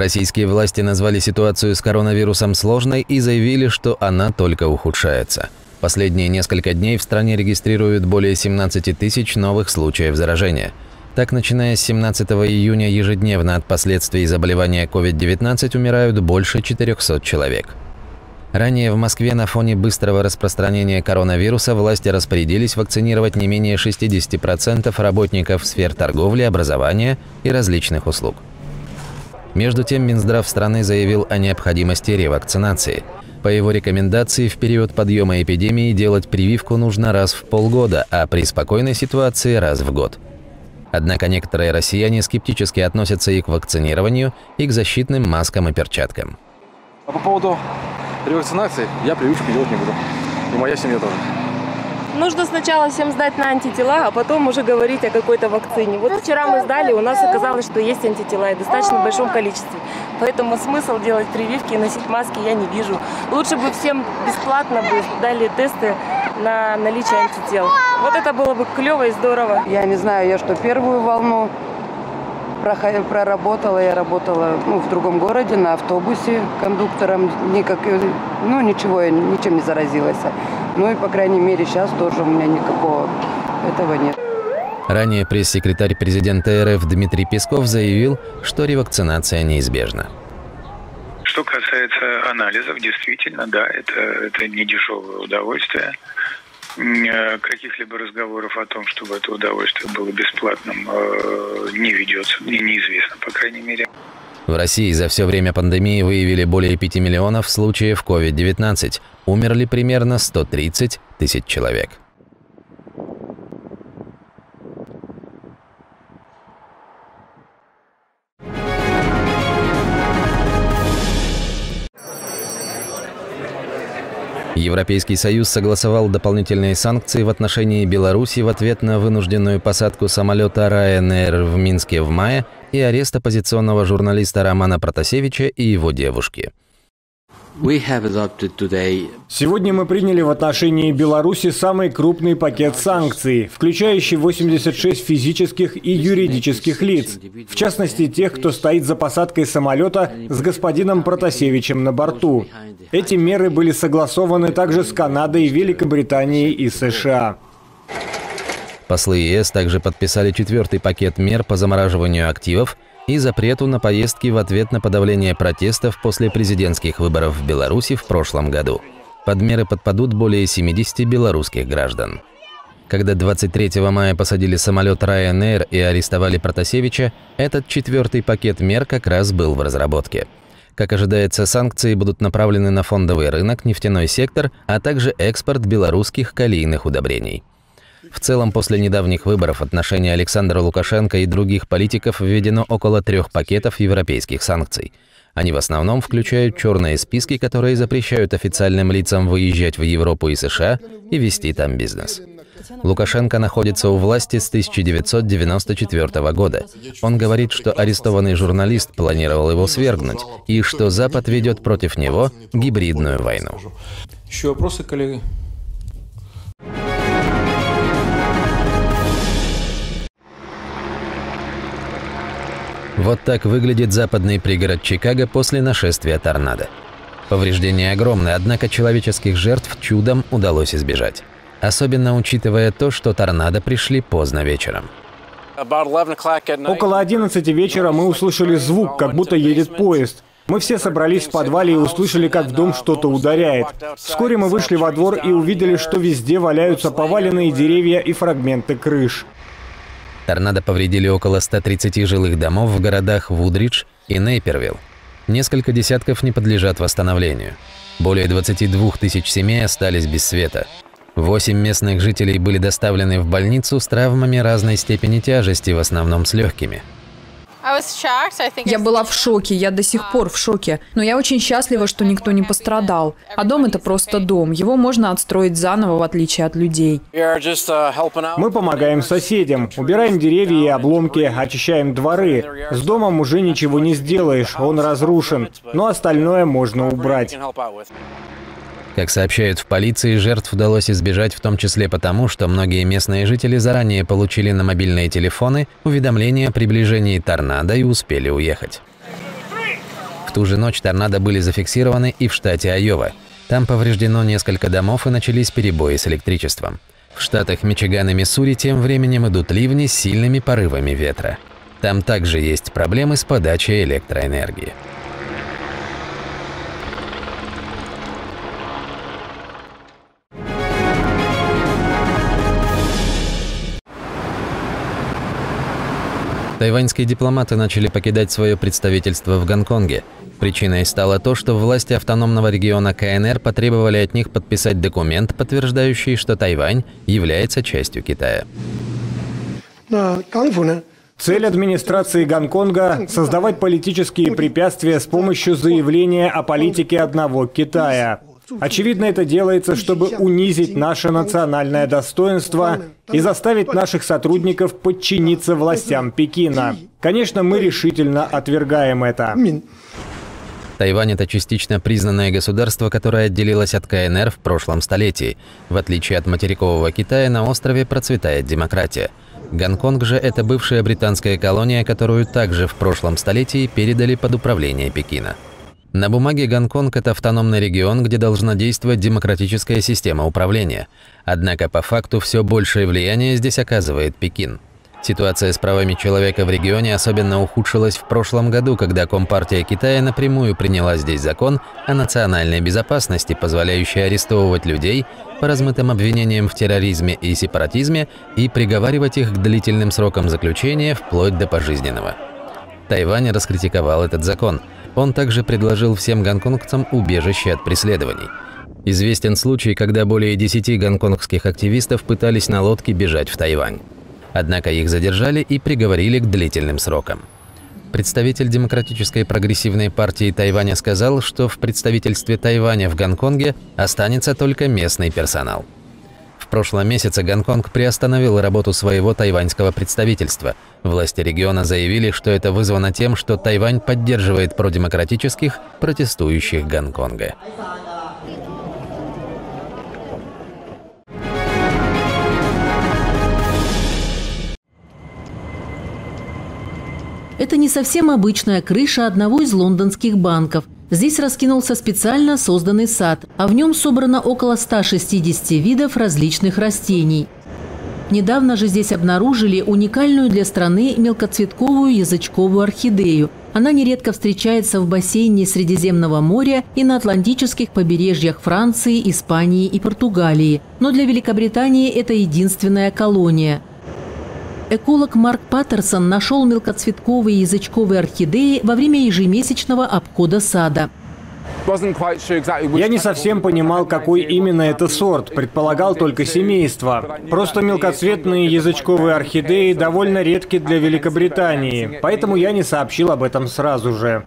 Российские власти назвали ситуацию с коронавирусом сложной и заявили, что она только ухудшается. Последние несколько дней в стране регистрируют более 17 тысяч новых случаев заражения. Так, начиная с 17 июня ежедневно от последствий заболевания COVID-19 умирают больше 400 человек. Ранее в Москве на фоне быстрого распространения коронавируса власти распорядились вакцинировать не менее 60% работников сфер торговли, образования и различных услуг. Между тем, Минздрав страны заявил о необходимости ревакцинации. По его рекомендации, в период подъема эпидемии делать прививку нужно раз в полгода, а при спокойной ситуации – раз в год. Однако некоторые россияне скептически относятся и к вакцинированию, и к защитным маскам и перчаткам. А по поводу ревакцинации я прививку делать не буду. И моя семья тоже. Нужно сначала всем сдать на антитела, а потом уже говорить о какой-то вакцине. Вот вчера мы сдали, у нас оказалось, что есть антитела и в достаточно большом количестве. Поэтому смысл делать прививки и носить маски я не вижу. Лучше бы всем бесплатно бы дали тесты на наличие антител. Вот это было бы клево и здорово. Я не знаю, я что, первую волну проработала. Я работала ну, в другом городе на автобусе кондуктором. Никак, ну, ничего, я ничем не заразилась. Ну и, по крайней мере, сейчас тоже у меня никакого этого нет. Ранее пресс-секретарь президента РФ Дмитрий Песков заявил, что ревакцинация неизбежна. Что касается анализов, действительно, да, это, это не дешевое удовольствие. Э, каких-либо разговоров о том, чтобы это удовольствие было бесплатным, э, не ведется. Мне неизвестно, по крайней мере. В России за все время пандемии выявили более 5 миллионов случаев COVID-19. Умерли примерно 130 тысяч человек. Европейский Союз согласовал дополнительные санкции в отношении Беларуси в ответ на вынужденную посадку самолета Ryanair в Минске в мае и арест оппозиционного журналиста Романа Протасевича и его девушки. Сегодня мы приняли в отношении Беларуси самый крупный пакет санкций, включающий 86 физических и юридических лиц, в частности тех, кто стоит за посадкой самолета с господином Протасевичем на борту. Эти меры были согласованы также с Канадой, Великобританией и США. Послы ЕС также подписали четвертый пакет мер по замораживанию активов – и запрету на поездки в ответ на подавление протестов после президентских выборов в Беларуси в прошлом году. Под меры подпадут более 70 белорусских граждан. Когда 23 мая посадили самолет Ryanair и арестовали Протасевича, этот четвертый пакет мер как раз был в разработке. Как ожидается, санкции будут направлены на фондовый рынок, нефтяной сектор, а также экспорт белорусских калийных удобрений. В целом, после недавних выборов в отношении Александра Лукашенко и других политиков введено около трех пакетов европейских санкций. Они в основном включают черные списки, которые запрещают официальным лицам выезжать в Европу и США и вести там бизнес. Лукашенко находится у власти с 1994 года. Он говорит, что арестованный журналист планировал его свергнуть, и что Запад ведет против него гибридную войну. Еще вопросы, коллеги? Вот так выглядит западный пригород Чикаго после нашествия торнадо. Повреждения огромны, однако человеческих жертв чудом удалось избежать. Особенно учитывая то, что торнадо пришли поздно вечером. Около 11 вечера мы услышали звук, как будто едет поезд. Мы все собрались в подвале и услышали, как в дом что-то ударяет. Вскоре мы вышли во двор и увидели, что везде валяются поваленные деревья и фрагменты крыш. Торнадо повредили около 130 жилых домов в городах Вудридж и Нейпервилл. Несколько десятков не подлежат восстановлению. Более 22 тысяч семей остались без света. Восемь местных жителей были доставлены в больницу с травмами разной степени тяжести, в основном с легкими. Я была в шоке, я до сих пор в шоке. Но я очень счастлива, что никто не пострадал. А дом – это просто дом. Его можно отстроить заново, в отличие от людей. Мы помогаем соседям, убираем деревья и обломки, очищаем дворы. С домом уже ничего не сделаешь, он разрушен. Но остальное можно убрать. Как сообщают в полиции, жертв удалось избежать в том числе потому, что многие местные жители заранее получили на мобильные телефоны уведомления о приближении торнадо и успели уехать. В ту же ночь торнадо были зафиксированы и в штате Айова. Там повреждено несколько домов и начались перебои с электричеством. В штатах Мичиган и Миссури тем временем идут ливни с сильными порывами ветра. Там также есть проблемы с подачей электроэнергии. Тайваньские дипломаты начали покидать свое представительство в Гонконге. Причиной стало то, что власти автономного региона КНР потребовали от них подписать документ, подтверждающий, что Тайвань является частью Китая. Цель администрации Гонконга – создавать политические препятствия с помощью заявления о политике одного Китая. Очевидно, это делается, чтобы унизить наше национальное достоинство и заставить наших сотрудников подчиниться властям Пекина. Конечно, мы решительно отвергаем это. Тайвань – это частично признанное государство, которое отделилось от КНР в прошлом столетии. В отличие от материкового Китая, на острове процветает демократия. Гонконг же – это бывшая британская колония, которую также в прошлом столетии передали под управление Пекина. На бумаге Гонконг – это автономный регион, где должна действовать демократическая система управления. Однако по факту все большее влияние здесь оказывает Пекин. Ситуация с правами человека в регионе особенно ухудшилась в прошлом году, когда Компартия Китая напрямую приняла здесь закон о национальной безопасности, позволяющий арестовывать людей по размытым обвинениям в терроризме и сепаратизме и приговаривать их к длительным срокам заключения вплоть до пожизненного. Тайвань раскритиковал этот закон – он также предложил всем гонконгцам убежище от преследований. Известен случай, когда более 10 гонконгских активистов пытались на лодке бежать в Тайвань. Однако их задержали и приговорили к длительным срокам. Представитель Демократической прогрессивной партии Тайваня сказал, что в представительстве Тайваня в Гонконге останется только местный персонал прошлом месяце Гонконг приостановил работу своего тайваньского представительства. Власти региона заявили, что это вызвано тем, что Тайвань поддерживает продемократических протестующих Гонконга. Это не совсем обычная крыша одного из лондонских банков – Здесь раскинулся специально созданный сад, а в нем собрано около 160 видов различных растений. Недавно же здесь обнаружили уникальную для страны мелкоцветковую язычковую орхидею. Она нередко встречается в бассейне Средиземного моря и на атлантических побережьях Франции, Испании и Португалии. Но для Великобритании это единственная колония – Эколог Марк Паттерсон нашел мелкоцветковые язычковые орхидеи во время ежемесячного обхода сада. Я не совсем понимал, какой именно это сорт, предполагал только семейство. Просто мелкоцветные язычковые орхидеи довольно редки для Великобритании, поэтому я не сообщил об этом сразу же.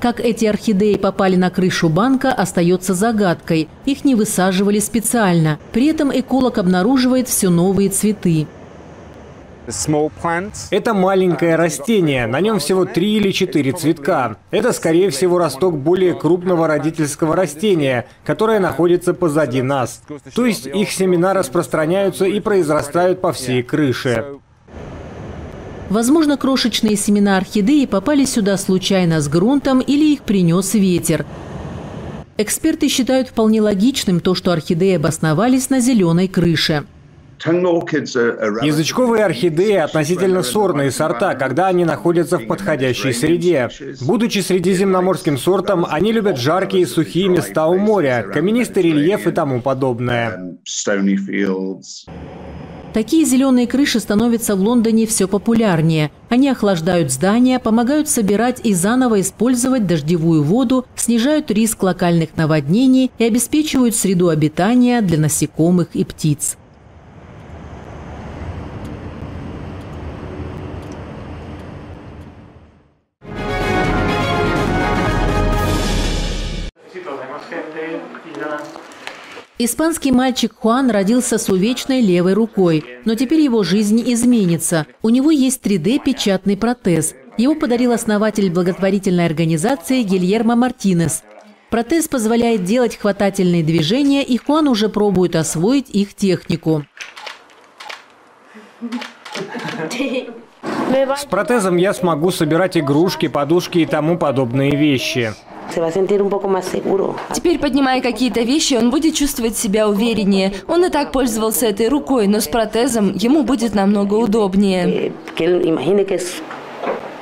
Как эти орхидеи попали на крышу банка, остается загадкой. Их не высаживали специально. При этом эколог обнаруживает все новые цветы. Это маленькое растение, на нем всего три или четыре цветка. Это, скорее всего, росток более крупного родительского растения, которое находится позади нас. То есть их семена распространяются и произрастают по всей крыше. Возможно, крошечные семена орхидеи попали сюда случайно с грунтом или их принес ветер. Эксперты считают вполне логичным то, что орхидеи обосновались на зеленой крыше. Язычковые орхидеи относительно сорные сорта, когда они находятся в подходящей среде. Будучи средиземноморским сортом, они любят жаркие сухие места у моря, каменистый рельеф и тому подобное. Такие зеленые крыши становятся в Лондоне все популярнее. Они охлаждают здания, помогают собирать и заново использовать дождевую воду, снижают риск локальных наводнений и обеспечивают среду обитания для насекомых и птиц. Испанский мальчик Хуан родился с увечной левой рукой, но теперь его жизнь изменится. У него есть 3D-печатный протез. Его подарил основатель благотворительной организации Гильермо Мартинес. Протез позволяет делать хватательные движения, и Хуан уже пробует освоить их технику. С протезом я смогу собирать игрушки, подушки и тому подобные вещи. Теперь, поднимая какие-то вещи, он будет чувствовать себя увереннее. Он и так пользовался этой рукой, но с протезом ему будет намного удобнее.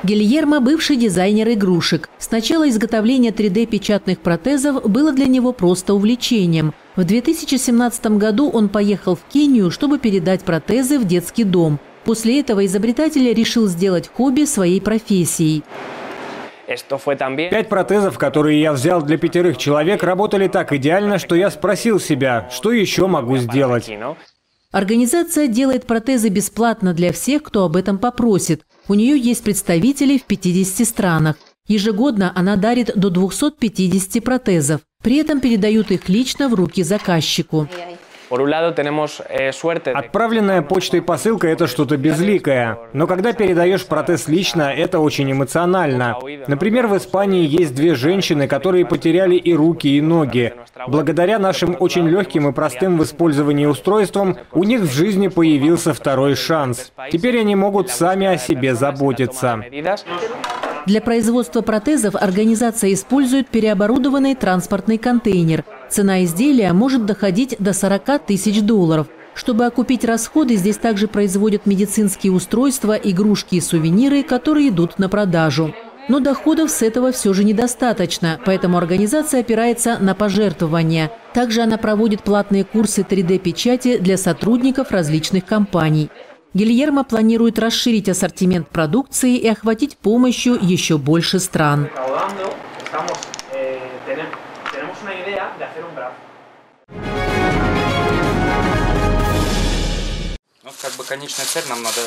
Гильермо – бывший дизайнер игрушек. Сначала изготовление 3D-печатных протезов было для него просто увлечением. В 2017 году он поехал в Кению, чтобы передать протезы в детский дом. После этого изобретатель решил сделать хобби своей профессией. Пять протезов, которые я взял для пятерых человек, работали так идеально, что я спросил себя, что еще могу сделать. Организация делает протезы бесплатно для всех, кто об этом попросит. У нее есть представители в 50 странах. Ежегодно она дарит до 250 протезов. При этом передают их лично в руки заказчику. Eh, Отправленная почтой посылка – это что-то безликое. Но когда передаешь протез лично, это очень эмоционально. Например, в Испании есть две женщины, которые потеряли и руки, и ноги. Благодаря нашим очень легким и простым в использовании устройствам, у них в жизни появился второй шанс. Теперь они могут сами о себе заботиться. Для производства протезов организация использует переоборудованный транспортный контейнер. Цена изделия может доходить до 40 тысяч долларов. Чтобы окупить расходы, здесь также производят медицинские устройства, игрушки и сувениры, которые идут на продажу. Но доходов с этого все же недостаточно, поэтому организация опирается на пожертвования. Также она проводит платные курсы 3D-печати для сотрудников различных компаний. Гильермо планирует расширить ассортимент продукции и охватить помощью еще больше стран. Как бы конечная цель нам надо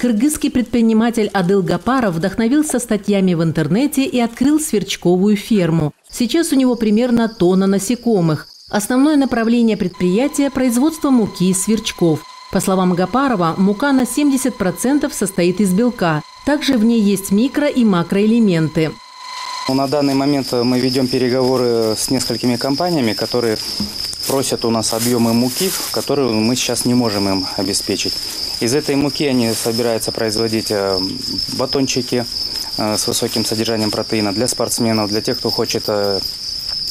Кыргызский предприниматель Адыл Гапаров вдохновился статьями в интернете и открыл сверчковую ферму. Сейчас у него примерно тонна насекомых. Основное направление предприятия – производство муки из сверчков. По словам Гапарова, мука на 70% состоит из белка. Также в ней есть микро- и макроэлементы. Ну, на данный момент мы ведем переговоры с несколькими компаниями, которые просят у нас объемы муки, которые мы сейчас не можем им обеспечить. Из этой муки они собираются производить э, батончики э, с высоким содержанием протеина для спортсменов, для тех, кто хочет э,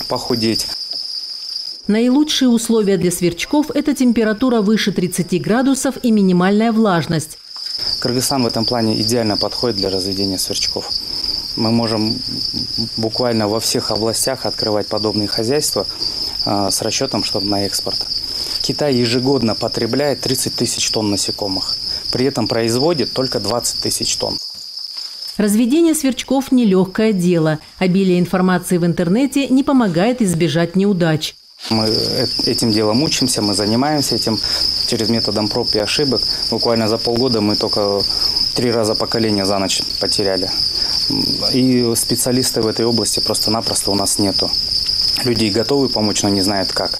похудеть. Наилучшие условия для сверчков – это температура выше 30 градусов и минимальная влажность. Кыргызстан в этом плане идеально подходит для разведения сверчков. Мы можем буквально во всех областях открывать подобные хозяйства с расчетом, чтобы на экспорт. Китай ежегодно потребляет 30 тысяч тонн насекомых. При этом производит только 20 тысяч тонн. Разведение сверчков – нелегкое дело. Обилие информации в интернете не помогает избежать неудач. Мы э, этим делом учимся, мы занимаемся этим через методом проб и ошибок. Буквально за полгода мы только три раза поколения за ночь потеряли. И специалисты в этой области просто-напросто у нас нету. Люди готовы помочь, но не знают как.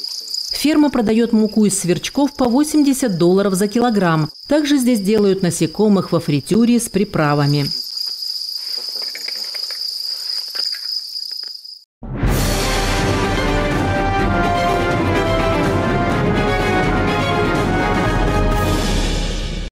Ферма продает муку из сверчков по 80 долларов за килограмм. Также здесь делают насекомых во фритюре с приправами.